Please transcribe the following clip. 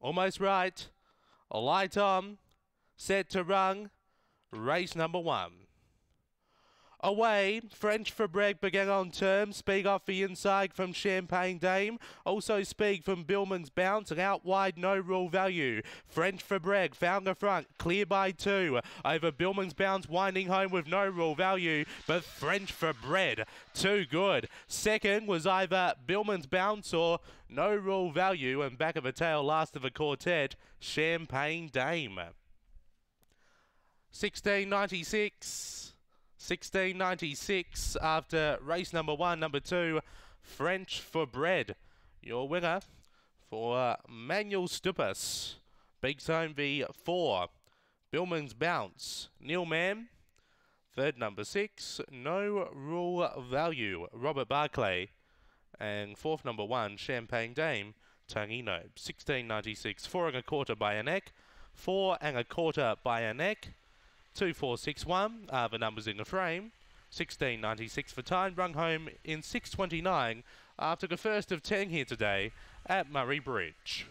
Almost right. Light on. Set to run. Race number one. Away, French for Bragg began on term. Speed off the inside from Champagne Dame. Also speed from Billman's Bounce and out wide, no rule value. French for Bragg found the front, clear by two. Over Billman's Bounce, winding home with no rule value. But French for Bread, too good. Second was either Billman's Bounce or no rule value. And back of a tail, last of a quartet, Champagne Dame. 1696. 1696 after race number one, number two, French for Bread. Your winner for uh, Manuel Stupas. Big Zone V4. Billman's Bounce. Neil Mann. Third number six, No Rule Value. Robert Barclay. And fourth number one, Champagne Dame. Nobe. 1696. Four and a quarter by a neck. Four and a quarter by a neck. 2461 are uh, the numbers in the frame. 1696 for time, rung home in 629 after the first of 10 here today at Murray Bridge.